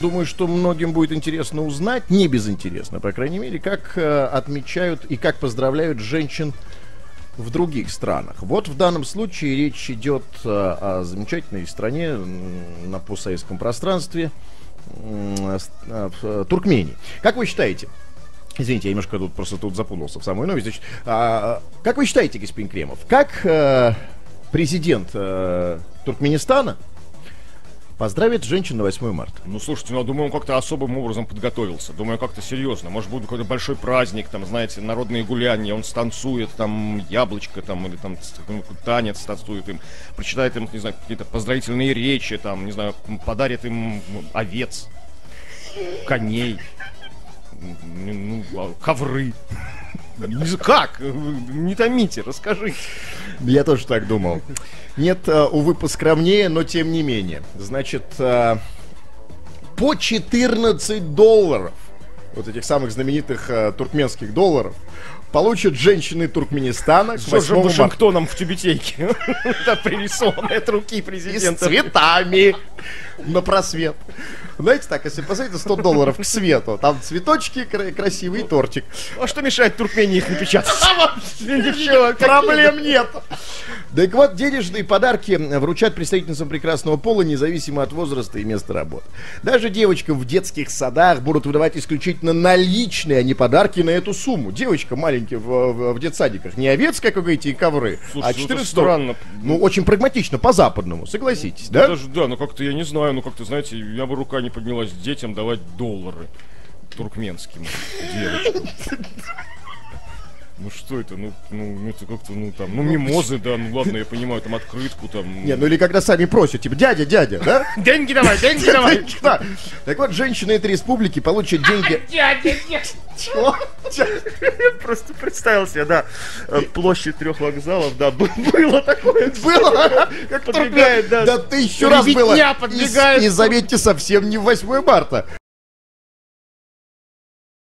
Думаю, что многим будет интересно узнать, не безинтересно, по крайней мере, как э, отмечают и как поздравляют женщин в других странах. Вот в данном случае речь идет э, о замечательной стране на постсоветском пространстве э, в э, Туркмении. Как вы считаете? Извините, я немножко тут просто тут запутался в самой новости. Значит, а, как вы считаете, господин Кремов, как э, президент э, Туркменистана поздравит женщин на 8 марта? Ну, слушайте, ну, я думаю, он как-то особым образом подготовился. Думаю, как-то серьезно. Может, будет какой-то большой праздник, там, знаете, народные гуляния, он станцует, там, яблочко, там, или там танец станцует им, прочитает им, не знаю, какие-то поздравительные речи, там, не знаю, подарит им ну, овец, коней, ну, а, ковры. Как? Не томите, расскажите. Я тоже так думал. Нет, э, увы, поскромнее, но тем не менее. Значит, э, по 14 долларов, вот этих самых знаменитых э, туркменских долларов, получат женщины Туркменистана к Что же 8 марта. Вашингтоном в тюбетейке? Это пририсовано от руки И с президента. цветами на просвет. Знаете, так, если посмотрите 100 долларов к свету, там цветочки, кра- красивый тортик. А что мешает Туркмении их напечатать? Ничего, проблем нет. Так вот, денежные подарки вручат представительницам прекрасного пола, независимо от возраста и места работы. Даже девочкам в детских садах будут выдавать исключительно наличные, а не подарки на эту сумму. Девочка маленькая в, в, в детсадиках. Не овец, как вы говорите, и ковры, Слушай, а ну это 14 странно. Ну, очень прагматично, по-западному, согласитесь, да? Даже, да, ну как-то я не знаю, ну как-то, знаете, я бы рука не поднялась детям давать доллары туркменским девочкам. Ну что это, ну, ну это как-то, ну там, ну мимозы, да, ну ладно, я понимаю, там открытку, там. Не, ну или когда сами просят, типа, дядя, дядя, да? деньги давай, деньги давай. Да. Так вот, женщины этой республики получат деньги... Дядя. Чего? Просто представил себе, да, площадь трех вокзалов, да, было такое. Было? Как Подбегает, да. Да тысячу раз было. И, заметьте, совсем не в 8 марта.